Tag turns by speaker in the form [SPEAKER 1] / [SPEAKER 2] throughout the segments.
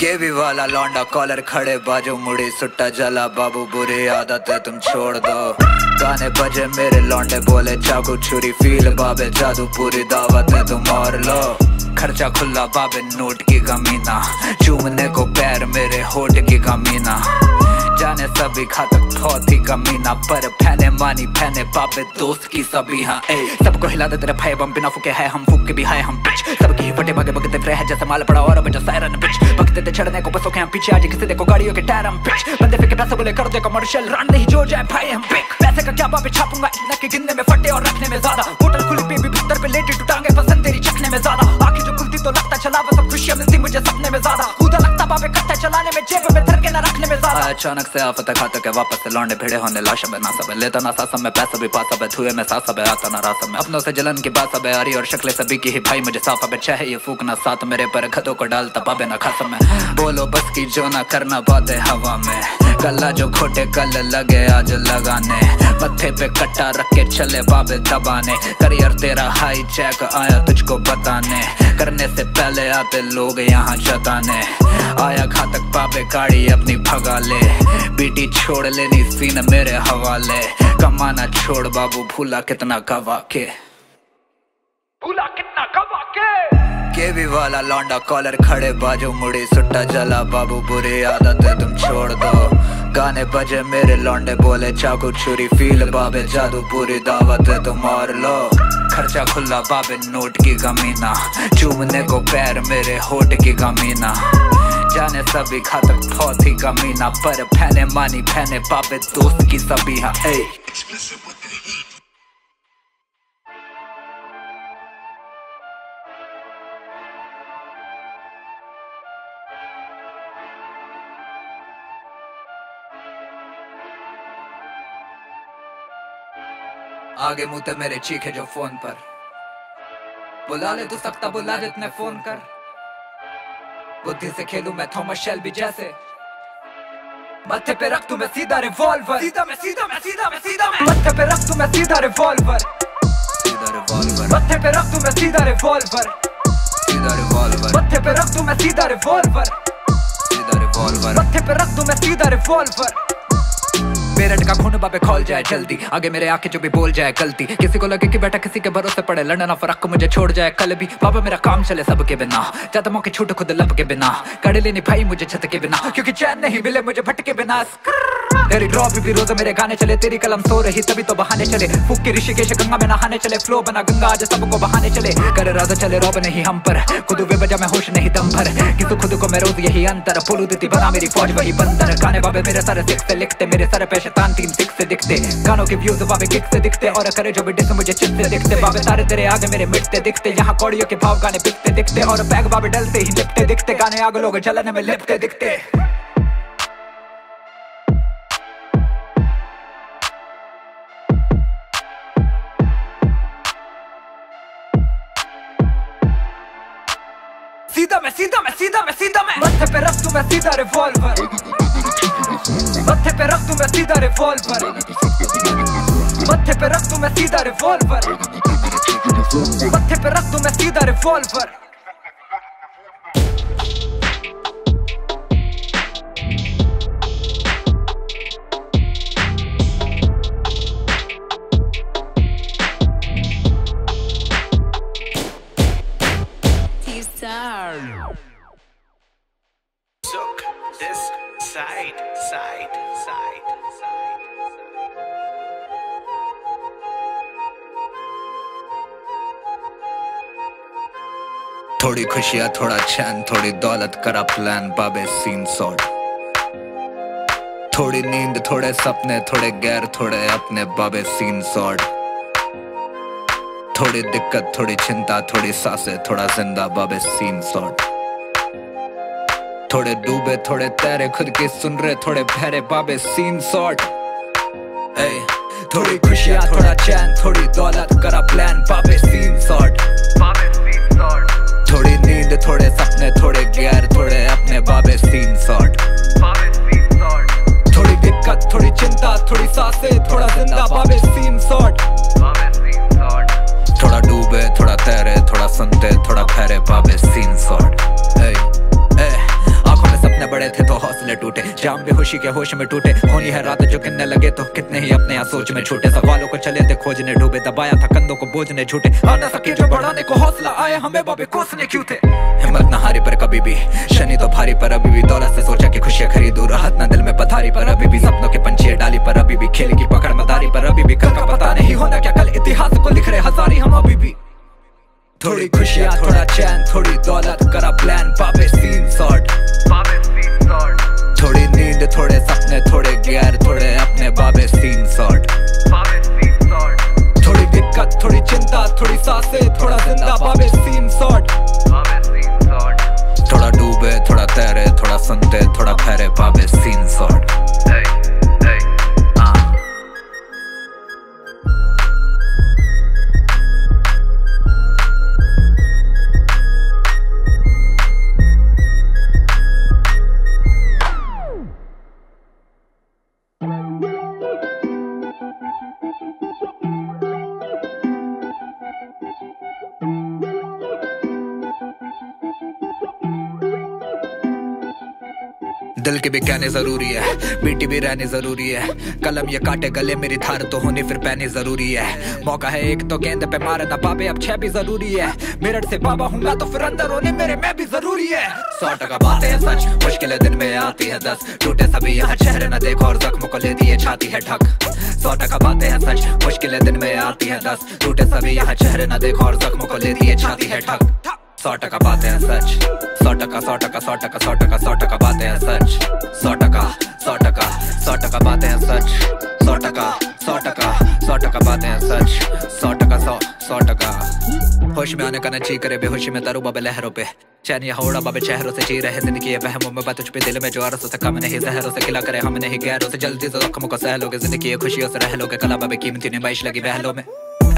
[SPEAKER 1] केवी वाला लौंडा कॉलर खड़े बाजू मुड़ी, सुट्टा जला, बाबू बुरी आदत है, तुम छोड़ दो। गाने बजे मेरे लौंडे बोले चाकू छुरी, फील बाबे, जादू पूरी दावत है, तुम मार लो। खर्चा खुला बाबे, नोट की कमीना चूमने को पैर मेरे होट की कमीना जाने सभी खातक बहुत ही कमीना पर फैने मानी फैने पापे दोस्त की सभी हाँ ए। सबको हिला दे तेरे भाई, बम बिना फूके है, हम फूक भी है, हम पिच। सबकी ही फटे बगे बगते फिर जैसे माल पड़ा और बजा सायरन पिच बगते थे चढ़ने को बसों के हम पीछे, आज किसी देखो गाड़ियों के टायर हम पिच बंदे फिर पैसे बोले, कर दे कमर्शियल रन नहीं, जो जाए भाई, हम पिक पैसे का क्या बाबे छापूँगा, इतना के गिनने में फटे और रखने में ज़्यादा। होटल खुली पे भी भीतर पे लेटी टूटांगे, पसंद तेरी चखने में ज़्यादा। आँखें जो खुलती तो लगता चला वो सब खुशियाँ मिलती मुझे सपने में ज़्यादा। खुदा लगता बाबे कट्टा चलाने में जेब में धर के ना ज़्यादा अचानक से आफत खाता के वापस लौंडे भिड़े होने लाश में ना सब लेता ना सासम में पैसा भी पासा है। धुए में सासा है। आता ना रासम में। अपनों से जलन की बात सब हरी और शक्ले सभी की ही भाई मुझे साफ़ अब चाहे ये फूकना साथ मेरे पर। खतों को डालता पाबे ना खासम में। बोलो बस की जो ना करना बातें हवा में। गला जो खोटे कल लगे आज लगाने। मत्थे पे कट्टा रख के चले बाबे दबाने। करियर तेरा हाई चेक आया तुझको बताने। करने से पहले आते लोग यहाँ जताने। आया घातक बाबे गाड़ी अपनी भगा ले बीटी छोड़ लेनी सीन मेरे हवाले। कमाना छोड़ बाबू भूला कितना गवा के भूला कितना गवा के केवी वाला लौंडा कॉलर खड़े बाजू मुड़ी सुट्टा जला। बाबू बुरी आदत है तुम छोड़ दो। गाने बजे मेरे लौंडे बोले चाकू छुरी फील बाबे जादू पूरी दावत है तुम और लो। खर्चा खुला बाबे नोट की कमीना चूमने को पैर मेरे होठ की कमीना जाने सभी खातक बहुत ही कमीना पर फैने मानी फैने बाबे दोस्त की सभी हाँ ए आगे मुँह मेरे चीखे जो फ़ोन पर। बुला ले तू सकता बुला जितने फ़ोन कर। बुद्धि से खेलू मैं थॉमस शेल्बी जैसे। मत्थे पे रख तू मैं सीधा रिवॉल्वर सीधा मैं सीधा मैं सीधा मैं सीधा मैं। मत्थे पे रख तू मैं सीधा रिवॉल्वर सीधा रिवॉल्वर मत्थे पे रख तू मैं सीधा रिवॉल्वर सीधा रिवॉल्वर मत्थे पे रख तू मैं सीधा रिवॉल्वर सीधा रिवॉल्वर मत्थे पे रख तू मैं सीधा रिवॉल्वर पेरेंट का खून बाबे खोल जाए जल्दी। आगे मेरे आके जो भी बोल जाए गलती। किसी को लगे कि बेटा किसी के भरोसे पड़े। लड़ना फ़र्क, मुझे छोड़ जाए कल भी। बाबा, मेरा काम चले सबके बिना। ज़्यादा मौके छूट खुद लब के बिना। कड़े लेनी भाई, मुझे छत के बिना। क्योंकि चैन नहीं मिले मुझे भटके बिना। तेरी ड्रॉप भी रोज मेरे गाने चले, तेरी कलम सो रही, तभी तो बहाने चले। फूक के ऋषिकेश, गंगा में नहाने चले फ्लो बना गंगा, आज सबको बहाने चले। कर राधा चले, रॉब नहीं हम पर। खुद वे बजा, मैं होश नहीं दम भर किसु खुद को मैं रोज यही अंतर। पुलू देती बना, मेरी फौज वही बंदर। गाने बाबे मेरे सारे सिख से लिखते, मेरे सर पे शैतान तीन सिख से दिखते। गानों के व्यूज़ बाबे किक से दिखते, और करे जो भी डिस मुझे चित से दिखते। बाबे सारे तेरे आगे मेरे मिटते दिखते यहाँ कौड़ियों के भाव गाने बिकते दिखते, और बैग बाबे डलते ही लिपते दिखते। गाने आगे लोग जलन में लिपते दिखते। मैं सीधा मैं सीधा मैं सीधा मैं मत्थे पे रख तू मैं सीधा रिवॉल्वर मत्थे पे रख तू मैं सीधा रिवॉल्वर मत्थे पे रख तू मैं सीधा रिवॉल्वर मत्थे पे रख तू मैं सीधा revolver
[SPEAKER 2] Soak this side, side, side, side.
[SPEAKER 1] थोड़ी खुशियाँ थोड़ा चैन थोड़ी दौलत करा प्लान बाबे सीन सॉट थोड़ी नींद थोड़े सपने थोड़े गैर थोड़े अपने बाबे सीन सॉट थोड़ी दिक्कत, थोड़ी चिंता, थोड़ी साँसें, थोड़ा ज़िंदा बाबे सीन सॉट थोड़े डूबे, थोड़े तैरे, खुद के सुन रहे, थोड़े भैरे बाबे सीन सॉट थोड़ी खुशियाँ, थोड़ा चैन, थोड़ी दौलत करा प्लान थे तो हौसले टूटे। जाम बेहोशी के होश में टूटे। होनी है रात जो किन्ने लगे तो कितने ही अपने यहाँ सोच में छूटे। सवालों को चले थे, खोजने डूबे, दबाया था, कंधों को बोझने आना सके जो बढ़ाने को हौसला आए हमें बाबे कोसने क्यों थे? हिम्मत न हारी पर कभी भी, शनि तो भारी पर अभी भी। दौलत से सोचा कि खुशियाँ खरीदू, राहत न दिल में पथारी पर अभी भी। सपनों के पंछी डाली पर अभी भी। खेल की पकड़ मदारी पर अभी भी। कल का पता नहीं होना क्या कल इतिहास को लिख रहे हजारी हम अभी भी। थोड़ी खुशियाँ, थोड़ा चैन, थोड़ी दौलत, करा प्लान पापे सीन सॉर्ट थोड़ी नींद थोड़े सपने थोड़े गैर थोड़े अपने बाबे सीन सॉर्ट थोड़ी दिक्कत थोड़ी चिंता थोड़ी सासे थोड़ा ज़िंदा बाबे सीन सॉर्ट थोड़ा डूबे थोड़ा तैरे थोड़ा सुनते थोड़ा फहरे बाबे दिल के भी कहने ज़रूरी है बेटी भी रहनी ज़रूरी है। कलम ये काटे गले मेरी धार तो होनी फिर पहनी ज़रूरी है। मौका है एक तो गेंद पे मारे ना पापे अब छह भी ज़रूरी है। मेरठ से बाबा हूँगा तो फिर अंदर होने मेरे में भी ज़रूरी है। सौ टका बातें है सच, मुश्किलें दिन में आती है दस। टूटे सभी यहाँ चेहरे न देखो और जख्म को ले दिए छाती है ठक सौ टका बातें है सच, मुश्किलें दिन में आती है दस। टूटे सभी यहाँ चेहरे न देखो और जख्म को ले दिए छाती है ठक सौ टका बातें हैं सच। सौ टका सौ टका सौ टका सौ टका सौ टका बातें हैं सच। सौ टका सौ टका सौ टका बातें हैं सच। सौ टका सौ टका सौ टका बातें हैं सच। सौ टका, सौ सौ टका। होश में आने का न ची करे, बेहोशी में तरु बाबे लहरों पे। चैन या होड़ा बाबे चेहरों से जी रहे ज़िंदगी वहमों में, बात पे दिल में, जो अरसों से कम नहीं, जहरों से खिला करे हम नहीं, गैरों से जल्दी से जख्मों को सह लोगे ज़िंदगी खुशियों से रह लोगे। कला बाबे कीमती निमाइश लगी बहलों में।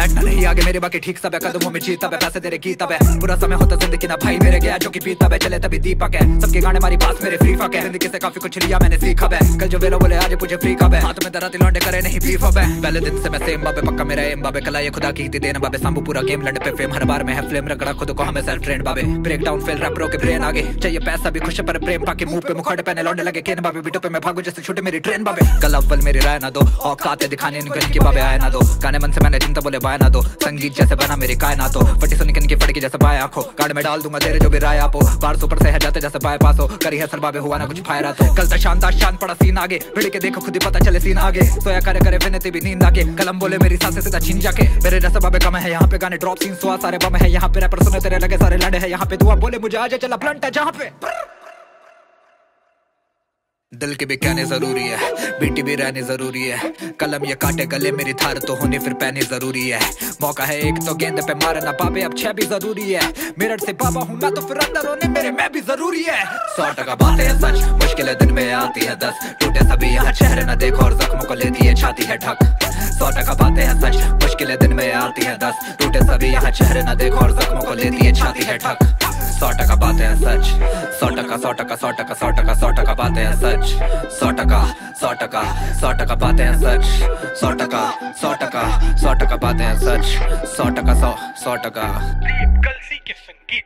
[SPEAKER 1] ऐटना नहीं आगे मेरे बाकी ठीक सब है। कदमों में जीता है। पैसे तेरे गीता है। पूरा समय होता ज़िंदगी ना भाई मेरे गया जो कि बीता है। चले तभी दीपक है। सबके गाने मारी पास मेरे फ्री फक है। ज़िंदगी से काफ़ी कुछ लिया मैंने सीखा है। कल जो वेलो बोले, आज मुझे फ्री कब है। हाथ में दराती लौंडे करे नहीं बीफ है। पहले दिन से मैं सेम बाबे, पक्का मेरा एम बाबे। कला ये खुदा की देना बाबे। सांबू पूरा गेम लंड पे फेम हर बार में है फ्लेम रगड़ा खुद को हमें सेल्फ ट्रेंड बाबे। ब्रेक डाउन फेल रैपरों के ब्रेन आगे। चाहिए पैसा भी खुश पर प्रेम पाके मुँह पे मुखड़े पहने। लौंडे लगे केन बाबे बीटो पे मैं भागू जैसे छूटे मेरी ट्रेन बाबे। कल अव्वल मेरी राय ना दो। औकात दिखाने निकल की बाबे आए ना दो। गाने मन से मैंने चिंता बोले बाय ना दो संगीत जैसे बना मेरी कायनात हो फटी सुन की फटकी जैसे पाए आँखों। गाड़ में डाल दूँगा तेरे जो भी राय आपो। बार सुपर से है जाते जैसे पाए पास। हो करी है सर बाबे, हुआ ना कुछ फायरा तो। कल तक शानदार शान पड़ा सीन आगे। भिड़ के देखो, खुद ही पता चले सीन आगे। सोया करे करे विनती भी नींद आके कलम बोले मेरी साँसें सीधा छीन जाके। मेरे जैसे बाबे कम है, यहाँ पे गाने ड्रॉप सीन सुहा सारे बम है। यहाँ पे रैपर सुने तेरे लगे सारे लड़े है। यहाँ पे दुआ बोले मुझे आजा चला ब्लंट है जहाँ पे। दिल के भी कहने ज़रूरी है, बेटी भी रहनी ज़रूरी है। कलम ये काटे गले, मेरी धार तो होने फिर पहनी ज़रूरी है। मौका है एक तो गेंद पे मारे ना पापे अब छह भी ज़रूरी है। मेरठ से बाबा हूँ मैं तो फिर अंदर होने मेरे में भी ज़रूरी है। सौ टका बातें है सच, मुश्किलें दिन में आती है दस। टूटे सभी यहाँ चेहरे न देखो और जख्मों को ले है छाती है ठक सौ टका बातें है सच, मुश्किलें दिन में आती है दस। टूटे सभी यहाँ चेहरे न देखो और जख्मों को ले दिए छाती है ठक सौ टका बातें हैं सच। सौ टका सौ टका सौ टका सौ टका सौ टका बातें हैं सच। सौ टका सौ टका सौ टका बातें हैं सच। सौ टका सौ टका सौ टका बातें हैं सच। सौ टका, सौ सौ टका।
[SPEAKER 2] संगीत।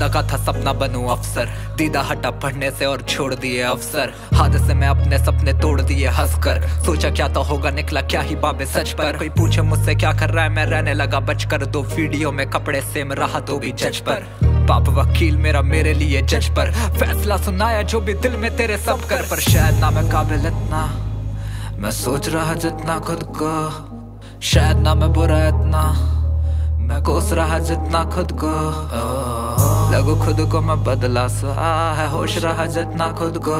[SPEAKER 1] दादा का था सपना बनू अफसर। दीदा हटा पढ़ने से और छोड़ दिए अफसर। हादसे में अपने सपने तोड़ दिए हंसकर। सोचा क्या तो होगा, निकला क्या ही बाबे सच पर। कोई पूछे मुझसे क्या कर रहा है, मैं रहने लगा। बचकर दो वीडियो में कपड़े सेम रहा तो भी जज पर। बाप वकील मेरा मेरे लिए जज पर। फैसला सुनाया जो भी दिल में तेरे सब कर। पर शायद ना मैं काबिल इतना। मैं सोच रहा जितना खुद को। शायद ना मैं बुरा इतना। मैं कोस रहा जितना खुद को। लगो खुद को मैं बदला सा है, होश रहा जितना खुद को।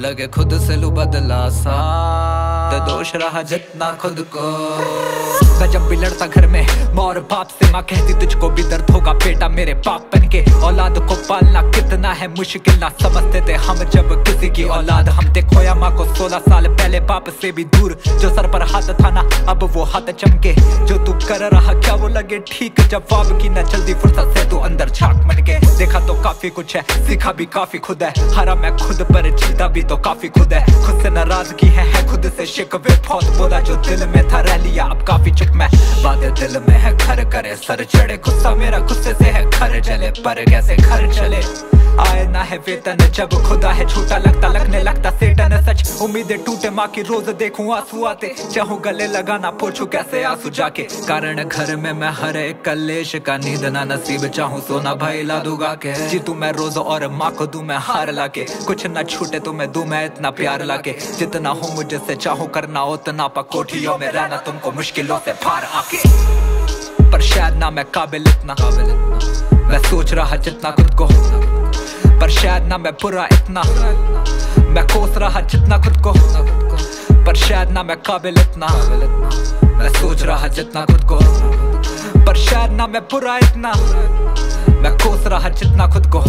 [SPEAKER 1] लगे खुद से लू बदला सा। दोष रहा जितना खुद को। मैं जब भी लड़ता घर में। माँ और बाप से माँ कहती तुझको भी दर्द होगा बेटा मेरे बाप बन के। औलाद को पालना कितना है मुश्किल ना समझते थे हम जब किसी की औलाद। हम ते खोया माँ को सोलह साल पहले बाप से भी दूर। जो सर पर हाथ था ना अब वो हाथ चमके। जो तू कर रहा क्या वो लगे? ठीक जवाब की न जल्दी फुर्सत से तू अंदर झाक मन के देखा तो काफ़ी कुछ है सीखा भी काफ़ी खुद है। हरा मैं खुद पर जीता भी तो काफ़ी खुद है। खुद से नाराज़गी है, है खुद से शिकवे बहुत बोला जो दिल में था रह लिया अब काफ़ी चुप मैं बातें दिल में है घर करे, सर चढ़े, गुस्सा मेरा गुस्से से है घर चले पर कैसे घर चले? आए ना है वेतन, जब खुदा है छोटा, लगता, लगने लगता सेटन सच। उम्मीदें टूटे, माँ की रोज देखूँ आँसू आते। चाहूँ गले लगाना, पोछू कैसे आँसू जाके। कारण घर में मैं हर एक कलेश का नींद ना नसीब चाहूँ, सोना भाई ला दूँगा के जीतू मैं रोज और माँ को दू मैं हार लाके। कुछ ना छूटे तो मैं दू मैं इतना प्यार लाके। जितना हूँ मुझसे चाहूँ करना, उतना पा कोठियों में रहना, तुमको मुश्किलों से पार आके। पर शायद ना मैं काबिल इतना। मैं सोच रहा जितना खुद को पर शायद ना मैं बुरा इतना मैं कोस रहा जितना खुद को पर शायद ना मैं काबिल इतना मैं सोच रहा जितना खुद को पर शायद ना मैं बुरा इतना मैं कोस रहा जितना खुद को